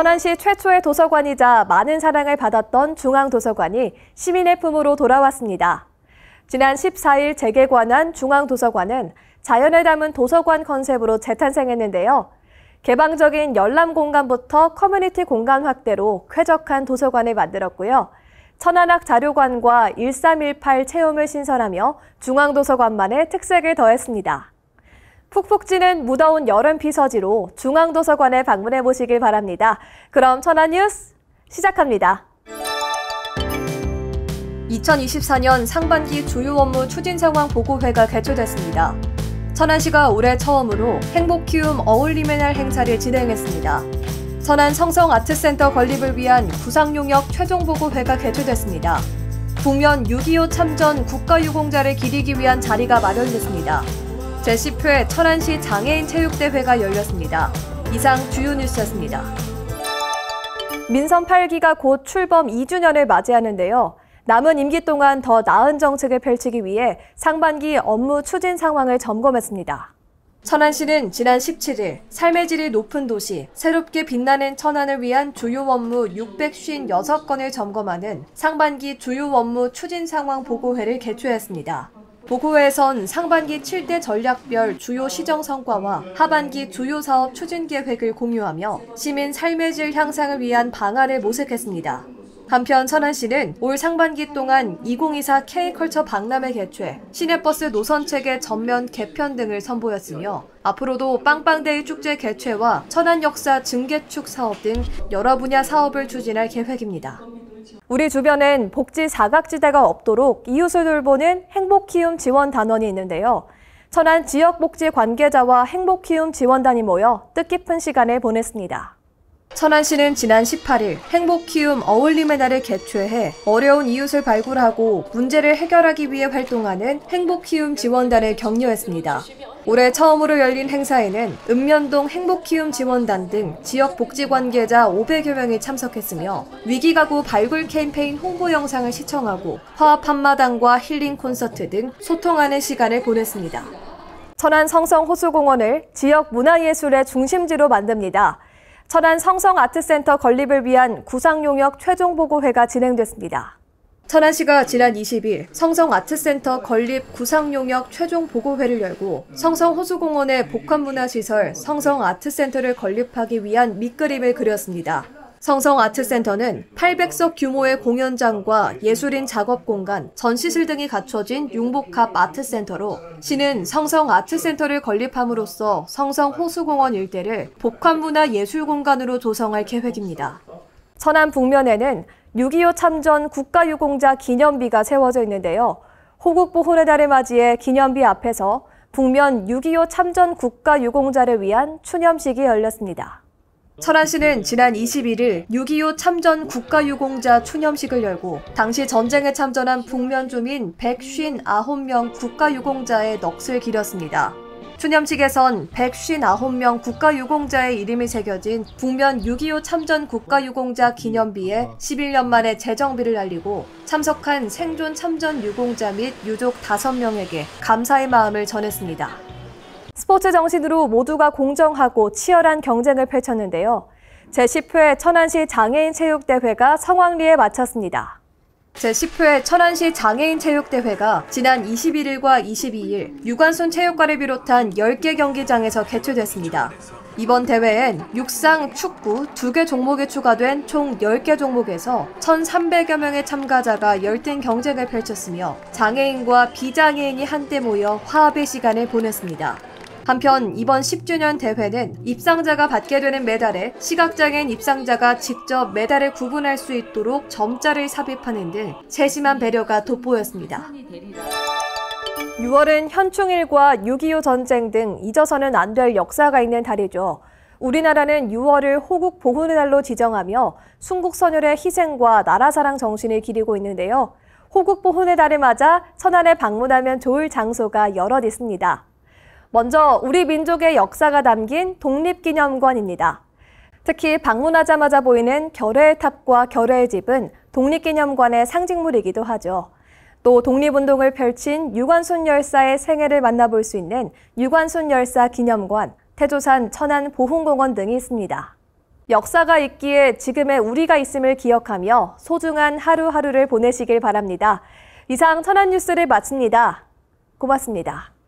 천안시 최초의 도서관이자 많은 사랑을 받았던 중앙도서관이 시민의 품으로 돌아왔습니다. 지난 14일 재개관한 중앙도서관은 자연을 담은 도서관 컨셉으로 재탄생했는데요. 개방적인 열람 공간부터 커뮤니티 공간 확대로 쾌적한 도서관을 만들었고요. 천안학 자료관과 1318 체험을 신설하며 중앙도서관만의 특색을 더했습니다. 푹푹 찌는 무더운 여름 피서지로 중앙도서관에 방문해 보시길 바랍니다. 그럼 천안 뉴스 시작합니다. 2024년 상반기 주요 업무 추진 상황 보고회가 개최됐습니다. 천안시가 올해 처음으로 행복 키움 어울림의 날 행사를 진행했습니다. 천안 성성 아트센터 건립을 위한 구상용역 최종 보고회가 개최됐습니다. 북면 6.25 참전 국가유공자를 기리기 위한 자리가 마련됐습니다. 제10회 천안시 장애인 체육대회가 열렸습니다. 이상 주요 뉴스였습니다. 민선 8기가 곧 출범 2주년을 맞이하는데요. 남은 임기 동안 더 나은 정책을 펼치기 위해 상반기 업무 추진 상황을 점검했습니다. 천안시는 지난 17일 삶의 질이 높은 도시, 새롭게 빛나는 천안을 위한 주요 업무 656건을 점검하는 상반기 주요 업무 추진 상황 보고회를 개최했습니다. 보고회에선 상반기 7대 전략별 주요 시정 성과와 하반기 주요 사업 추진 계획을 공유하며 시민 삶의 질 향상을 위한 방안을 모색했습니다. 한편 천안시는 올 상반기 동안 2024 K컬처 박람회 개최, 시내버스 노선 체계 전면 개편 등을 선보였으며 앞으로도 빵빵데이 축제 개최와 천안 역사 증개축 사업 등 여러 분야 사업을 추진할 계획입니다. 우리 주변엔 복지 사각지대가 없도록 이웃을 돌보는 행복키움 지원 단원이 있는데요. 천안 지역복지 관계자와 행복키움 지원단이 모여 뜻깊은 시간을 보냈습니다. 천안시는 지난 18일 행복키움 어울림의 날을 개최해 어려운 이웃을 발굴하고 문제를 해결하기 위해 활동하는 행복키움 지원단을 격려했습니다. 올해 처음으로 열린 행사에는 읍면동 행복키움 지원단 등 지역 복지 관계자 500여 명이 참석했으며 위기가구 발굴 캠페인 홍보 영상을 시청하고 화합 한마당과 힐링 콘서트 등 소통하는 시간을 보냈습니다. 천안 성성 호수공원을 지역 문화예술의 중심지로 만듭니다. 천안 성성아트센터 건립을 위한 구상용역 최종 보고회가 진행됐습니다. 천안시가 지난 20일 성성아트센터 건립 구상용역 최종 보고회를 열고 성성호수공원의 복합문화시설 성성아트센터를 건립하기 위한 밑그림을 그렸습니다. 성성아트센터는 800석 규모의 공연장과 예술인 작업 공간, 전시실 등이 갖춰진 융복합 아트센터로 시는 성성아트센터를 건립함으로써 성성호수공원 일대를 복합문화 예술공간으로 조성할 계획입니다. 천안 북면에는 6.25 참전 국가유공자 기념비가 세워져 있는데요. 호국보훈의 달을 맞이해 기념비 앞에서 북면 6.25 참전 국가유공자를 위한 추념식이 열렸습니다. 천안시는 지난 21일 6.25 참전 국가유공자 추념식을 열고 당시 전쟁에 참전한 북면 주민 159명 국가유공자의 넋을 기렸습니다. 추념식에선 159명 국가유공자의 이름이 새겨진 북면 6.25 참전 국가유공자 기념비에 11년 만에 재정비를 알리고 참석한 생존 참전 유공자 및 유족 5명에게 감사의 마음을 전했습니다. 스포츠 정신으로 모두가 공정하고 치열한 경쟁을 펼쳤는데요. 제10회 천안시 장애인 체육대회가 성황리에 마쳤습니다. 제10회 천안시 장애인 체육대회가 지난 21일과 22일 유관순 체육관을 비롯한 10개 경기장에서 개최됐습니다. 이번 대회엔 육상, 축구 2개 종목이 추가된 총 10개 종목에서 1,300여 명의 참가자가 열띤 경쟁을 펼쳤으며 장애인과 비장애인이 한때 모여 화합의 시간을 보냈습니다. 한편 이번 10주년 대회는 입상자가 받게 되는 메달에 시각장애인 입상자가 직접 메달을 구분할 수 있도록 점자를 삽입하는 등 세심한 배려가 돋보였습니다. 6월은 현충일과 6.25 전쟁 등 잊어서는 안 될 역사가 있는 달이죠. 우리나라는 6월을 호국 보훈의 달로 지정하며 순국선열의 희생과 나라사랑 정신을 기리고 있는데요. 호국 보훈의 달을 맞아 천안에 방문하면 좋을 장소가 여럿 있습니다. 먼저 우리 민족의 역사가 담긴 독립기념관입니다. 특히 방문하자마자 보이는 결의의 탑과 결의의 집은 독립기념관의 상징물이기도 하죠. 또 독립운동을 펼친 유관순 열사의 생애를 만나볼 수 있는 유관순 열사 기념관, 태조산 천안 보훈공원 등이 있습니다. 역사가 있기에 지금의 우리가 있음을 기억하며 소중한 하루하루를 보내시길 바랍니다. 이상 천안 뉴스를 마칩니다. 고맙습니다.